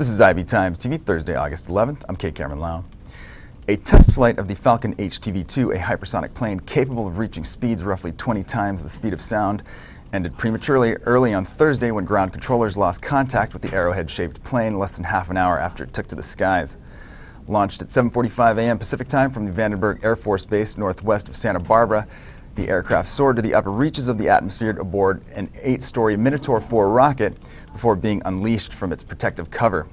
This is IB Times TV, Thursday, August 11th. I'm Kate Cameron Lau. A test flight of the Falcon HTV-2, a hypersonic plane capable of reaching speeds roughly 20 times the speed of sound, ended prematurely early on Thursday when ground controllers lost contact with the arrowhead-shaped plane less than half an hour after it took to the skies. Launched at 7.45 a.m. Pacific time from the Vandenberg Air Force Base northwest of Santa Barbara, the aircraft soared to the upper reaches of the atmosphere aboard an eight-story Minotaur 4 rocket before being unleashed from its protective cover.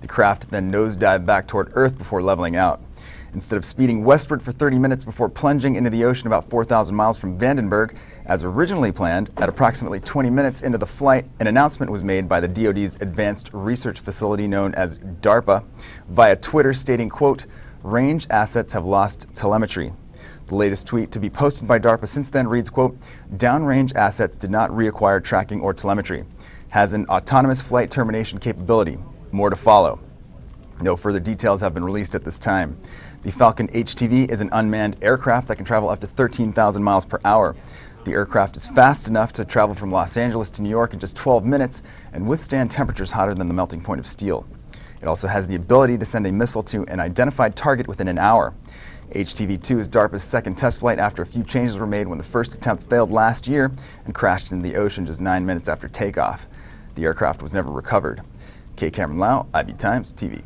The craft then nosedived back toward Earth before leveling out. Instead of speeding westward for 30 minutes before plunging into the ocean about 4,000 miles from Vandenberg, as originally planned, at approximately 20 minutes into the flight, an announcement was made by the DoD's Advanced Research Facility known as DARPA via Twitter stating, quote, range assets have lost telemetry. The latest tweet to be posted by DARPA since then reads, quote, downrange assets did not reacquire tracking or telemetry. Has an autonomous flight termination capability. More to follow. No further details have been released at this time. The Falcon HTV is an unmanned aircraft that can travel up to 13,000 miles per hour. The aircraft is fast enough to travel from Los Angeles to New York in just 12 minutes and withstand temperatures hotter than the melting point of steel. It also has the ability to send a missile to an identified target within an hour. HTV-2 is DARPA's second test flight after a few changes were made when the first attempt failed last year and crashed into the ocean just nine minutes after takeoff. The aircraft was never recovered. K. Cameron Lau, IB Times TV.